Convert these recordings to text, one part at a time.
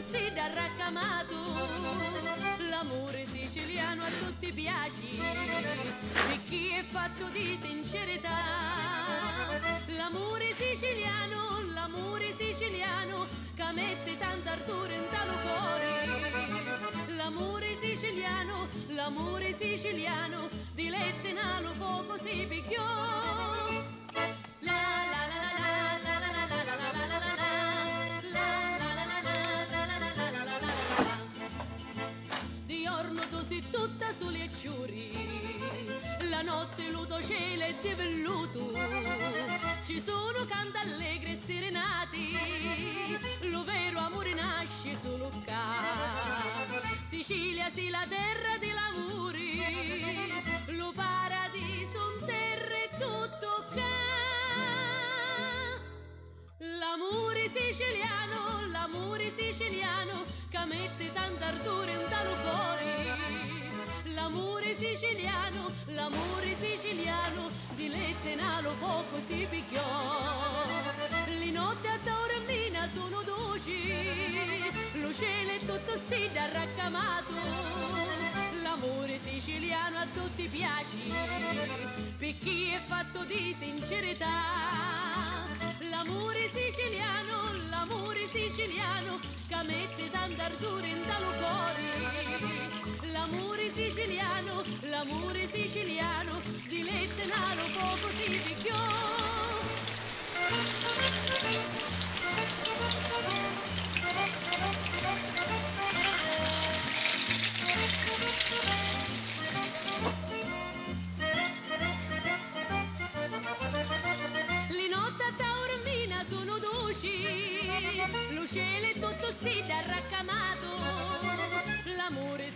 stida raccamato. L'amore siciliano a tutti piace, per chi è fatto di sincerità. L'amore siciliano, l'amore siciliano, che mette tanta ardore in talo cuore. L'amore siciliano, l'amore siciliano, di lette nalo poco si picchiò. Sei tutta soli e ciuri, la notte luto cielo e di velluto. Ci sono canti allegri e serenati, lo vero amore nasce solo qua. Sicilia sì la terra dei lavori, lo paradiso un terra e tutto qua. L'amore siciliano, l'amore siciliano, che mette tanta ardore in talo cuore. Siciliano, l'amore siciliano, di lette nalo poco si picchiò. Le notti a Taormina sono dolci, lo cielo è tutto stile raccamato. L'amore siciliano a tutti piace, per chi è fatto di sincerità. L'amore siciliano, di lette nalo poco si picchiò.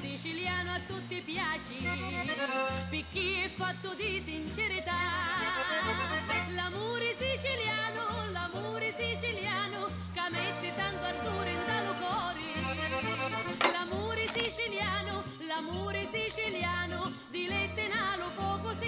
siciliano a tutti piaci, perché è fatto di sincerità. L'amore siciliano, l'amore siciliano, che mette tanto ardore in talo cuore. L'amore siciliano, l'amore siciliano, di lettenalo poco si